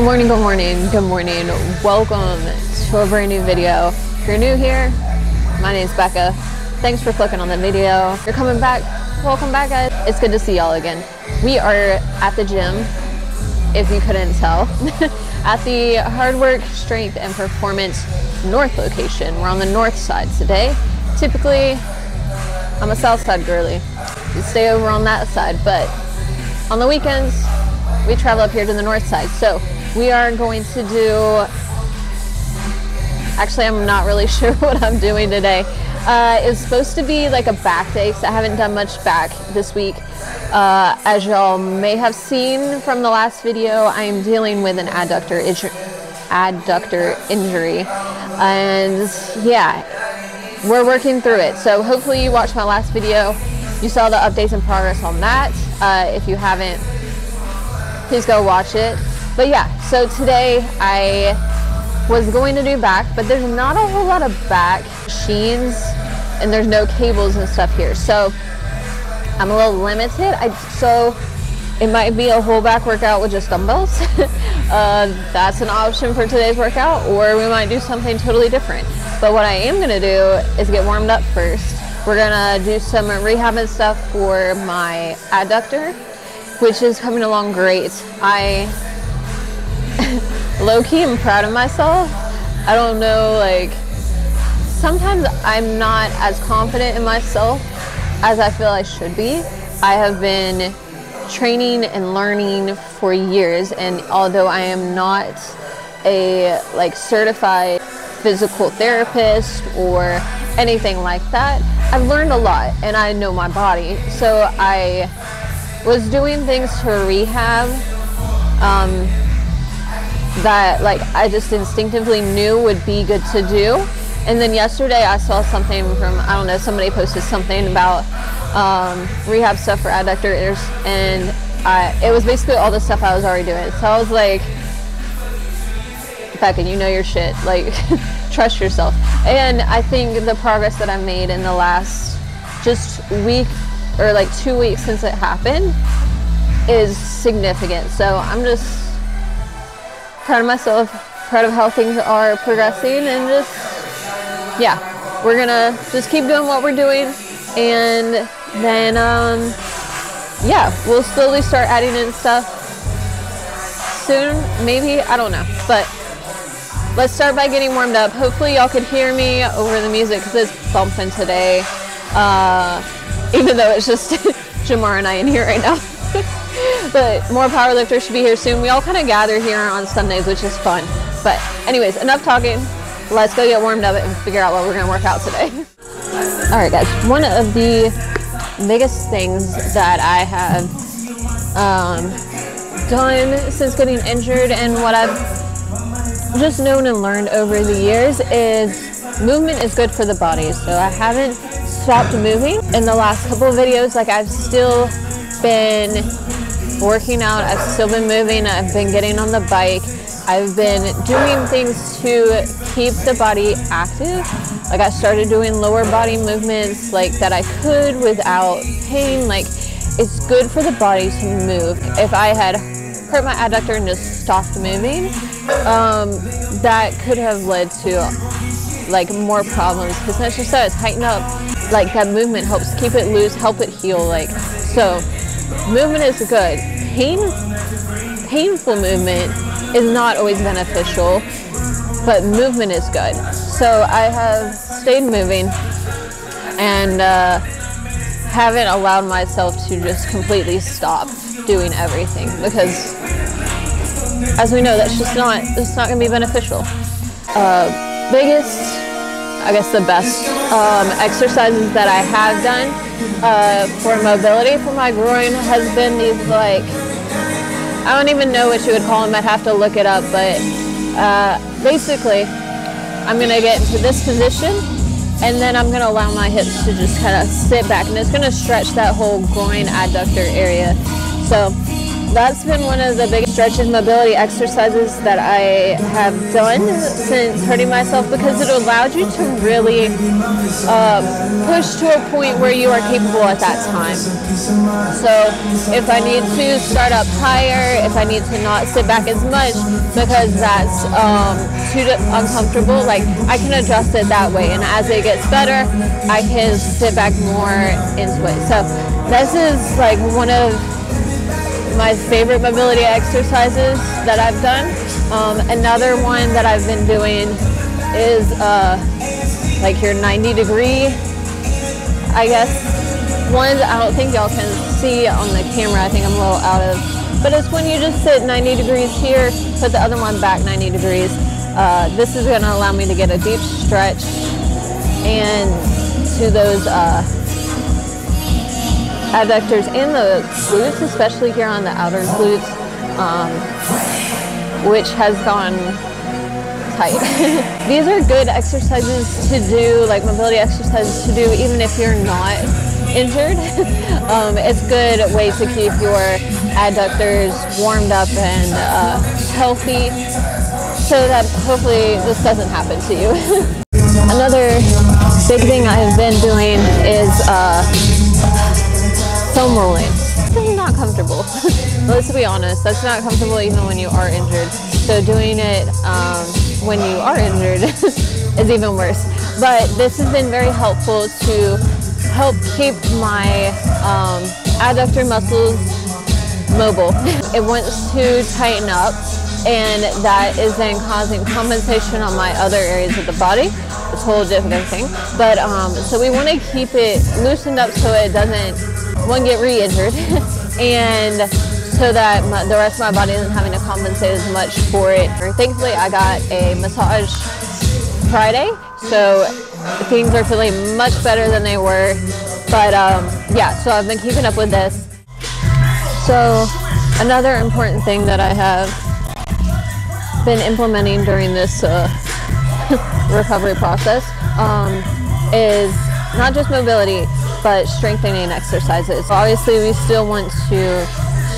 Good morning, good morning, good morning. Welcome to a brand new video. If you're new here, my name is Becca. Thanks for clicking on the video. If you're coming back, welcome back guys. It's good to see y'all again. We are at the gym, if you couldn't tell, at the Hard Work, Strength, and Performance North location. We're on the north side today. Typically, I'm a south side girly. We stay over on that side, but on the weekends, we travel up here to the north side. So we are going to do, actually I'm not really sure what I'm doing today. Uh, it's supposed to be like a back day because I haven't done much back this week. Uh, as y'all may have seen from the last video, I am dealing with an adductor, adductor injury. And yeah, we're working through it. So hopefully you watched my last video. You saw the updates and progress on that. Uh, if you haven't, please go watch it. But yeah, so today I was going to do back, but there's not a whole lot of back machines and there's no cables and stuff here. So I'm a little limited. I, so it might be a whole back workout with just dumbbells. uh, that's an option for today's workout, or we might do something totally different. But what I am gonna do is get warmed up first. We're gonna do some rehab and stuff for my adductor, which is coming along great. I low key am proud of myself. I don't know, like, sometimes I'm not as confident in myself as I feel I should be. I have been training and learning for years, and although I am not a like certified physical therapist or anything like that, I've learned a lot and I know my body. So I was doing things to rehab um, that like I just instinctively knew would be good to do. And then yesterday I saw something from I don't know somebody posted something about um, rehab stuff for adductors, and I, it was basically all the stuff I was already doing. So I was like, Becca, you know your shit. Like, trust yourself. And I think the progress that I made in the last just week or like two weeks since it happened is significant. So I'm just proud of myself, proud of how things are progressing, and just, yeah, we're gonna just keep doing what we're doing, and then, um, yeah, we'll slowly start adding in stuff soon, maybe, I don't know, but let's start by getting warmed up. Hopefully y'all could hear me over the music because it's bumping today, uh, even though it's just Jamar and I in here right now. But more powerlifters should be here soon. We all kind of gather here on Sundays, which is fun. But anyways, enough talking. Let's go get warmed up and figure out what we're gonna work out today. all right, guys. One of the biggest things that I have um, done since getting injured and what I've just known and learned over the years is movement is good for the body. So I haven't stopped moving in the last couple of videos. Like I've still been working out. I've still been moving. I've been getting on the bike. I've been doing things to keep the body active. Like I started doing lower body movements like that I could without pain. Like it's good for the body to move. If I had hurt my adductor and just stopped moving, um, that could have led to like more problems because that's just so tighten up. Like that movement helps keep it loose, help it heal. Like so, movement is good. Pain, painful movement is not always beneficial, but movement is good. So I have stayed moving and uh, haven't allowed myself to just completely stop doing everything because, as we know, that's just not it's not going to be beneficial. Uh, biggest, I guess, the best um, exercises that I have done uh, for mobility for my groin has been these like I don't even know what you would call them. I'd have to look it up, but uh, basically, I'm gonna get into this position, and then I'm gonna allow my hips to just kind of sit back, and it's gonna stretch that whole groin adductor area. So that's been one of the biggest stretches mobility exercises that I have done since hurting myself because it allowed you to really uh, push to a point where you are capable at that time. So if I need to start up higher, if I need to not sit back as much because that's um, too uncomfortable, like I can adjust it that way. And as it gets better, I can sit back more into it. So this is like one of my favorite mobility exercises that I've done. Um, another one that I've been doing is uh, like your 90 degree, I guess. One I don't think y'all can see on the camera. I think I'm a little out of. But it's when you just sit 90 degrees here, put the other one back 90 degrees. Uh, this is going to allow me to get a deep stretch and to those uh, adductors and the glutes, especially here on the outer glutes, um, which has gone tight. These are good exercises to do, like mobility exercises to do, even if you're not injured. um, it's a good way to keep your adductors warmed up and uh, healthy so that hopefully this doesn't happen to you. Another big thing I've been doing is uh, rolling. This is not comfortable. Let's be honest, that's not comfortable even when you are injured. So doing it um, when you are injured is even worse. But this has been very helpful to help keep my um, adductor muscles mobile. It wants to tighten up and that is then causing compensation on my other areas of the body. It's a whole different thing. But um, so we want to keep it loosened up so it doesn't one get re-injured and so that my, the rest of my body isn't having to compensate as much for it. Thankfully, I got a massage Friday, so things are feeling much better than they were. But um, yeah, so I've been keeping up with this. So another important thing that I have been implementing during this uh, recovery process um, is not just mobility, but strengthening exercises. Obviously, we still want to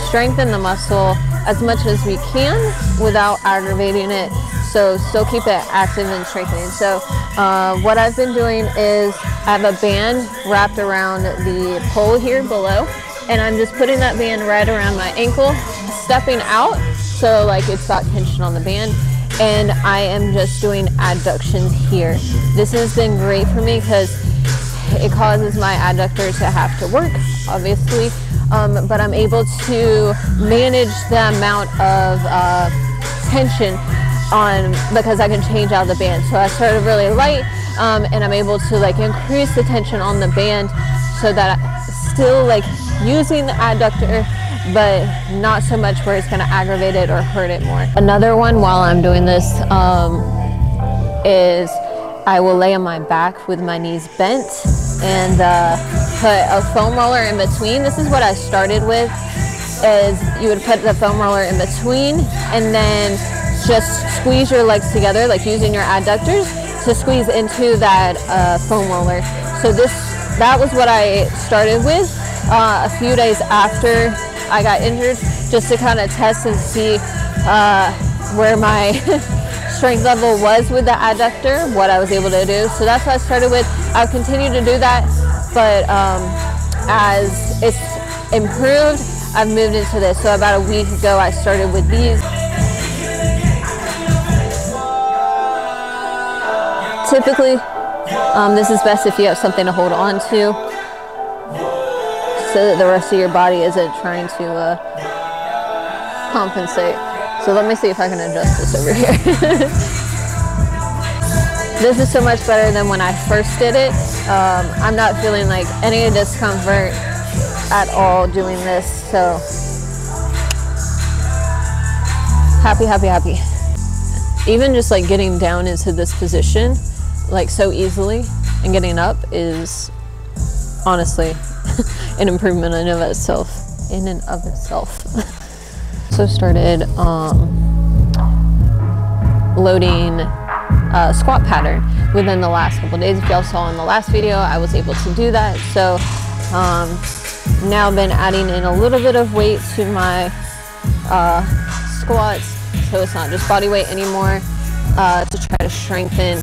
strengthen the muscle as much as we can without aggravating it. So still keep it active and strengthening. So uh, what I've been doing is I have a band wrapped around the pole here below and I'm just putting that band right around my ankle, stepping out so like it's got tension on the band and I am just doing adductions here. This has been great for me because it causes my adductor to have to work, obviously, um, but I'm able to manage the amount of uh, tension on because I can change out the band. So I started really light, um, and I'm able to like increase the tension on the band so that I'm still like using the adductor but not so much where it's going to aggravate it or hurt it more. Another one while I'm doing this um, is I will lay on my back with my knees bent and uh, put a foam roller in between. This is what I started with is you would put the foam roller in between and then just squeeze your legs together like using your adductors to squeeze into that uh, foam roller. So this that was what I started with uh, a few days after I got injured just to kind of test and see uh, where my strength level was with the adductor, what I was able to do. So that's what I started with. I've continued to do that, but um, as it's improved, I've moved into this. So about a week ago, I started with these. Typically, um, this is best if you have something to hold on to so that the rest of your body isn't trying to uh, compensate. So let me see if I can adjust this over here. this is so much better than when I first did it. Um, I'm not feeling like any discomfort at all doing this. So happy, happy, happy. Even just like getting down into this position like so easily and getting up is honestly an improvement in of itself in and of itself. also started um, loading squat pattern within the last couple days. If y'all saw in the last video, I was able to do that. So um, now been adding in a little bit of weight to my uh, squats, so it's not just body weight anymore, uh, to try to strengthen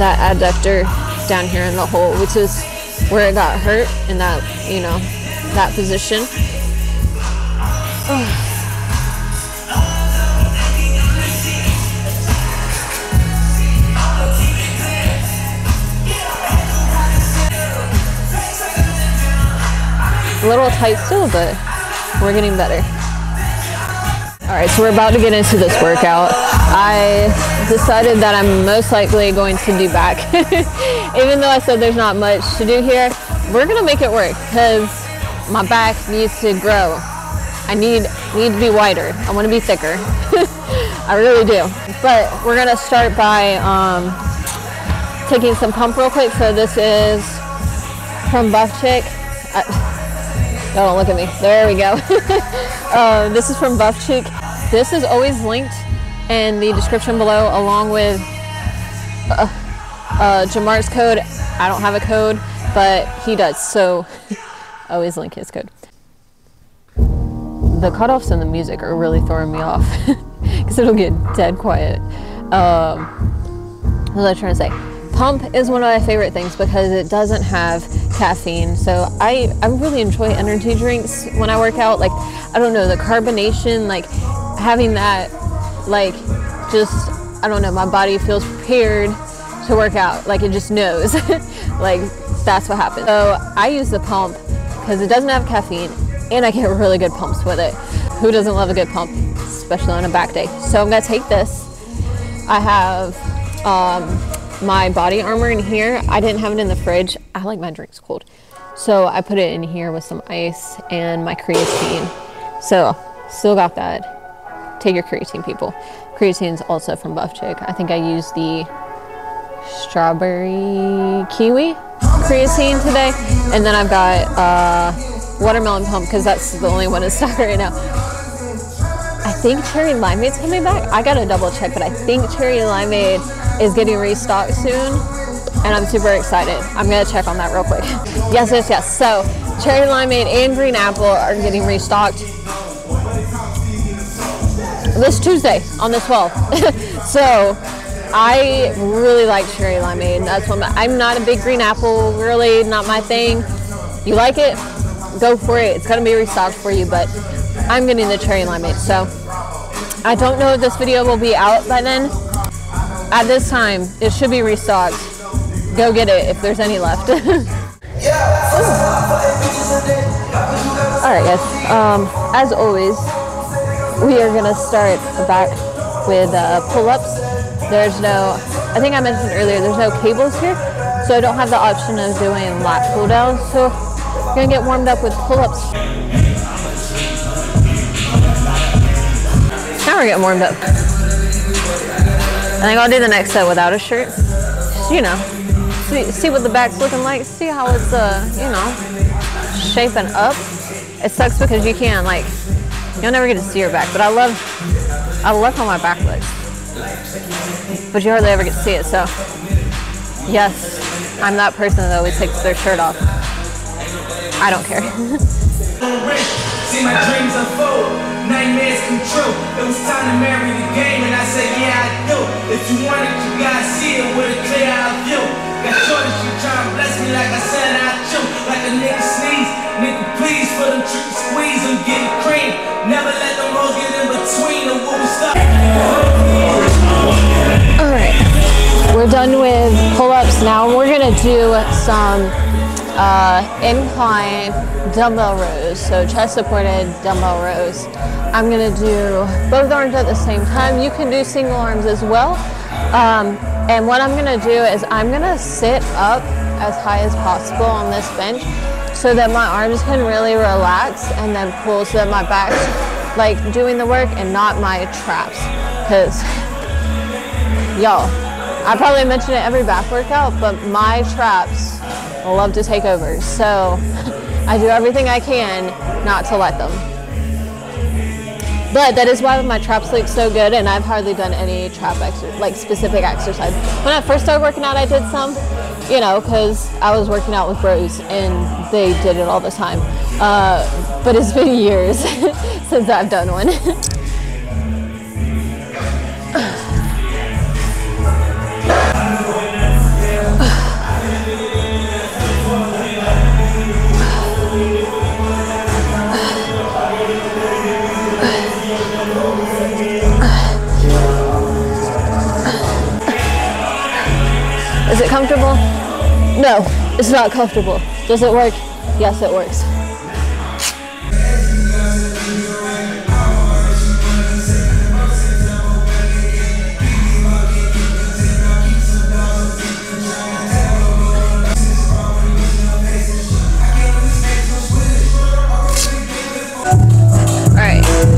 that adductor down here in the hole, which is where it got hurt in that, you know, that position. A little tight still, but we're getting better. All right, so we're about to get into this workout. I decided that I'm most likely going to do back. Even though I said there's not much to do here, we're gonna make it work because my back needs to grow. I need need to be wider. I want to be thicker. I really do. But we're gonna start by um, taking some pump real quick. So this is from Buff Chick. I, don't look at me. There we go. uh, this is from Buff Chick. This is always linked in the description below, along with uh, uh, Jamar's code. I don't have a code, but he does. So always link his code. The cutoffs in the music are really throwing me off because it'll get dead quiet. Um, what was I trying to say? Pump is one of my favorite things because it doesn't have caffeine. So I, I really enjoy energy drinks when I work out. Like, I don't know, the carbonation, like having that, like, just, I don't know, my body feels prepared to work out. Like, it just knows. like, that's what happens. So I use the pump because it doesn't have caffeine and I get really good pumps with it. Who doesn't love a good pump, especially on a back day? So I'm gonna take this. I have um, my body armor in here. I didn't have it in the fridge. I like my drinks cold. So I put it in here with some ice and my creatine. So still got that. Take your creatine, people. Creatine is also from Buff Chick. I think I used the strawberry kiwi creatine today. And then I've got uh, watermelon pump because that's the only one in stock right now. I think cherry limeade's coming back. I gotta double check, but I think cherry limeade is getting restocked soon, and I'm super excited. I'm gonna check on that real quick. yes, yes, yes. So cherry limeade and green apple are getting restocked this Tuesday on the 12th. so I really like cherry limeade. That's what I'm not a big green apple, really not my thing. You like it? Go for it. It's gonna be restocked for you, but I'm getting the cherry limeade. So I don't know if this video will be out by then. At this time, it should be restocked. Go get it if there's any left. All right, guys. Um, as always, we are gonna start back with uh, pull-ups. There's no, I think I mentioned earlier, there's no cables here, so I don't have the option of doing lat pull downs. So we're gonna get warmed up with pull-ups. Now we're getting warmed up. I think I'll do the next set without a shirt. Just, you know, see, see what the back's looking like. See how it's, uh, you know, shaping up. It sucks because you can't, like, you'll never get to see your back. But I love, I love how my back looks. But you hardly ever get to see it, so. Yes, I'm that person that always takes their shirt off. I don't care. See my dreams unfold nightmares come true. It was time to marry the game, and I said, yeah, I do. If you want it, you gotta see it with a clear eye view. Got shorty, she tryna bless me like I said I chew. Like a nigga sneeze, nigga please for them squeeze, getting cream. Never let them get in between the what we stop. Alright, we're done with pull-ups now. We're gonna do some uh, incline dumbbell rows, so chest supported dumbbell rows. I'm gonna do both arms at the same time. You can do single arms as well. Um, and what I'm gonna do is I'm gonna sit up as high as possible on this bench so that my arms can really relax and then pull so that my back's like doing the work and not my traps. Cause y'all, I probably mention it every back workout, but my traps love to take over. So I do everything I can not to let them. But that is why my traps look so good, and I've hardly done any trap exer- like specific exercise. When I first started working out, I did some, you know, because I was working out with bros and they did it all the time. Uh, but it's been years since I've done one. No, it's not comfortable. Does it work? Yes, it works.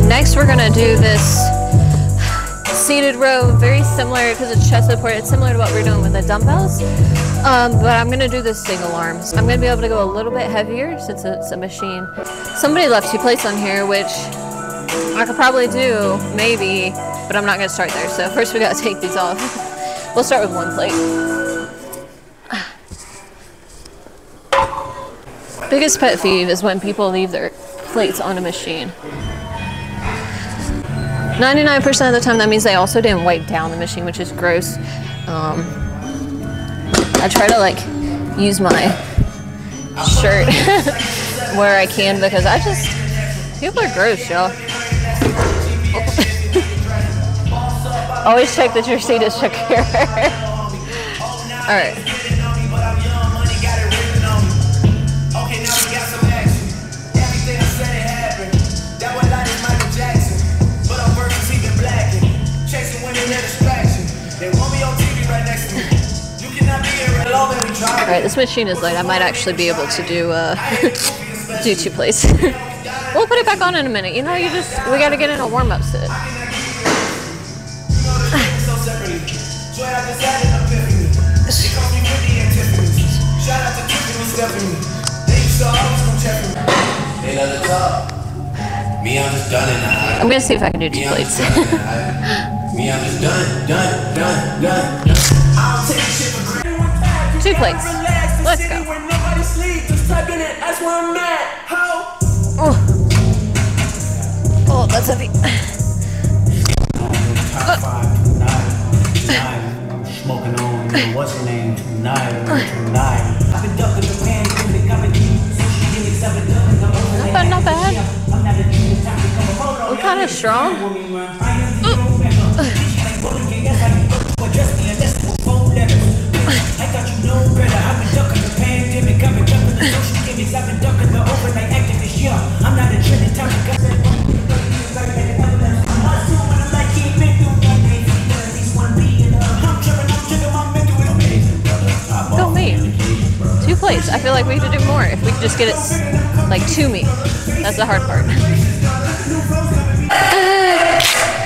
Next we're gonna do this seated row, very similar because it's chest support. It's similar to what we're doing with the dumbbells, um, but I'm gonna do this single arms. I'm gonna be able to go a little bit heavier since it's a machine. Somebody left two plates on here, which I could probably do, maybe, but I'm not gonna start there. So first we gotta take these off. we'll start with one plate. Biggest pet peeve is when people leave their plates on a machine. 99% of the time, that means they also didn't wipe down the machine, which is gross. Um, I try to like use my shirt where I can because I just people are gross, y'all. Always check that your seat is secure. All right. Right, this machine is light. I might actually be able to do uh, do two plays. we'll put it back on in a minute. You know, you just we got to get in a warm up sit. I'm gonna see if I can do two plates. Two plates. Sleep, just type in it. That's where I'm at. How? Oh, oh that's heavy. Top five tonight. Tonight. Smoking on, what's her name? Tonight. Tonight. I've been ducking the pandemic. I've been eating sushi, give me seven ducking. Not bad, not bad. I'm not a dude, time to come a photo. We're kind of strong. I ducking the overnight activist. Yeah, I'm not a trending time to come Go me. Two plates. I feel like we could do more if we could just get it like to me. That's the hard part.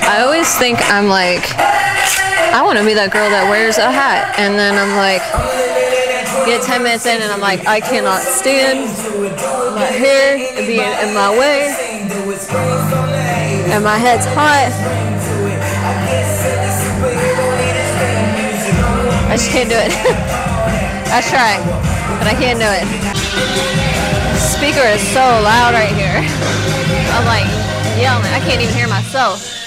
I always think I'm like, I want to be that girl that wears a hat, and then I'm like, get 10 minutes in, and I'm like, I cannot stand my hair being in my way, and my head's hot. I just can't do it. I try, but I can't do it. The speaker is so loud right here. I'm like yelling. I can't even hear myself.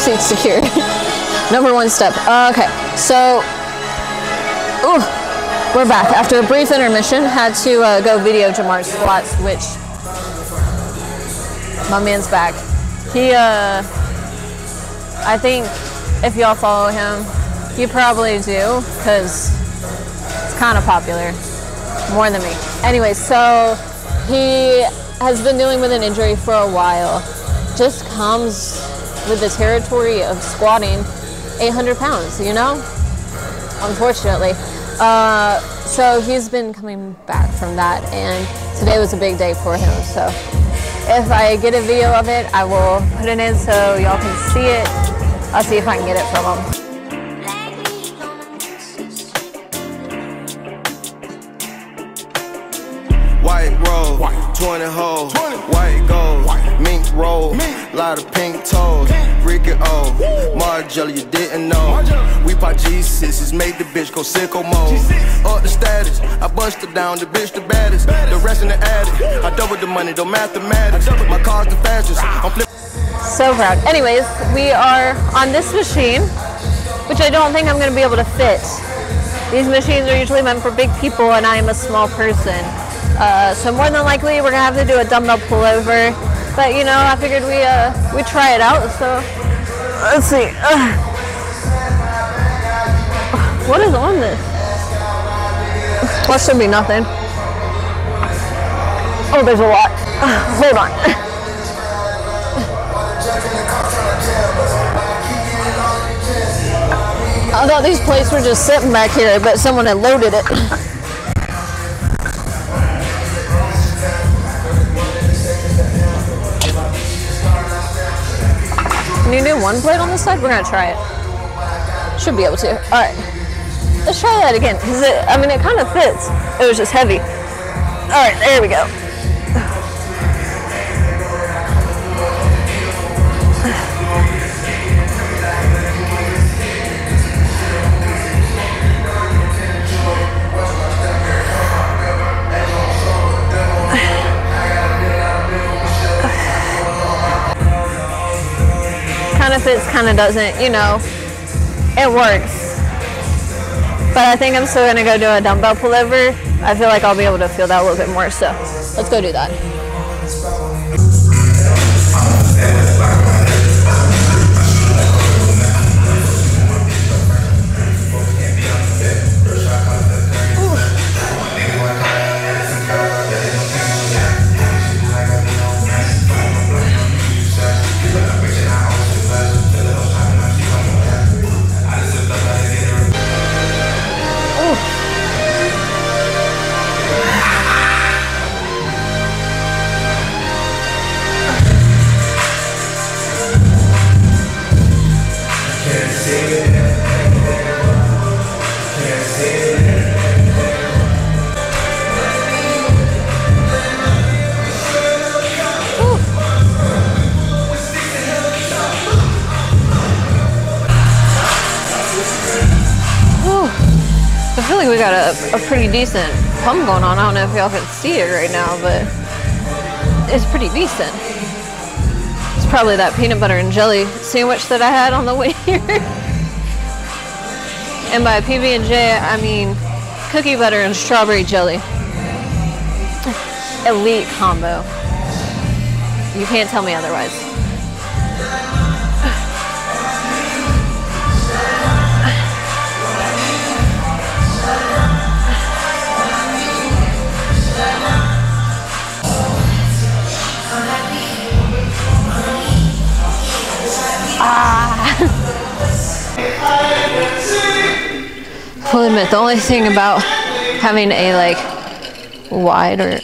Seat's secure. Number one step. Okay, so ooh, we're back after a brief intermission. Had to uh, go video Jamar's squats, which my man's back. He, uh, I think if y'all follow him, You probably do, because it's kind of popular. More than me. Anyway, so he has been dealing with an injury for a while. Just comes with the territory of squatting 800 pounds, you know? Unfortunately. Uh, so he's been coming back from that, and today was a big day for him. So if I get a video of it, I will put it in so y'all can see it. I'll see if I can get it from him. 20 hoes, white gold, mink roll, lot of pink toes, Ricky O, Margelli, you didn't know. We pop G6s, made the bitch go sicko mode. Up the status, I busted down the bitch the baddest. The rest in the attic, I doubled the money, the mathematics. My car's the fastest, I'm flipping. So proud. Anyways, we are on this machine, which I don't think I'm going to be able to fit. These machines are usually meant for big people, and I am a small person. Uh, so more than likely, we're gonna have to do a dumbbell pullover. But you know, I figured we uh, we try it out. So let's see. Ugh. What is on this? That should be nothing. Oh, there's a lot. Hold on. I thought these plates were just sitting back here, but someone had loaded it. Can you do one plate on this side? We're gonna try it. Should be able to. All right. Let's try that again. Cause it, I mean, it kind of fits. It was just heavy. All right, there we go. Kind of kind of doesn't, you know. It works. But I think I'm still gonna go do a dumbbell pullover. I feel like I'll be able to feel that a little bit more, so let's go do that. Feel like we got a, a pretty decent pump going on. I don't know if y'all can see it right now, but it's pretty decent. It's probably that peanut butter and jelly sandwich that I had on the way here. and by PB and J, I mean cookie butter and strawberry jelly. Elite combo. You can't tell me otherwise. Full admit, the only thing about having a like wider,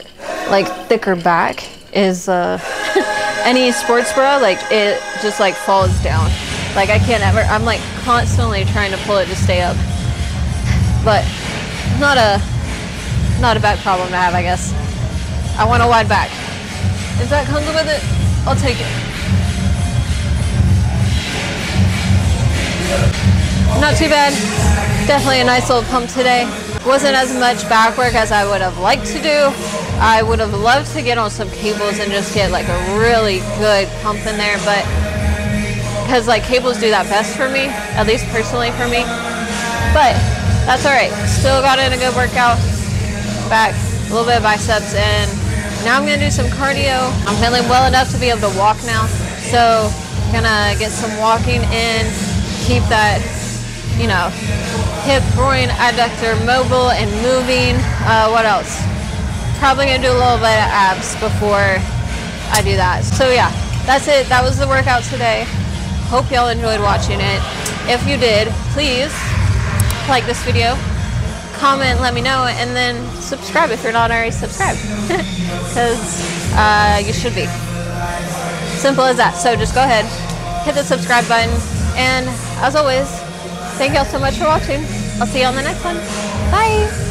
like thicker back is uh, any sports bra, like it just like falls down. Like I can't ever. I'm like constantly trying to pull it to stay up, but not a not a bad problem to have, I guess. I want a wide back. If that comes with it, I'll take it. Not too bad. Definitely a nice little pump today. Wasn't as much back work as I would have liked to do. I would have loved to get on some cables and just get like a really good pump in there, but because like cables do that best for me, at least personally for me. But that's all right. Still got in a good workout. Back, a little bit of biceps, and now I'm gonna do some cardio. I'm feeling well enough to be able to walk now, so gonna get some walking in, keep that you know, hip, groin, adductor, mobile, and moving. Uh, what else? Probably gonna do a little bit of abs before I do that. So yeah, that's it. That was the workout today. Hope y'all enjoyed watching it. If you did, please like this video, comment, let me know, and then subscribe if you're not already subscribed. Because uh, you should be. Simple as that. So just go ahead, hit the subscribe button, and as always, thank y'all so much for watching. I'll see you on the next one. Bye!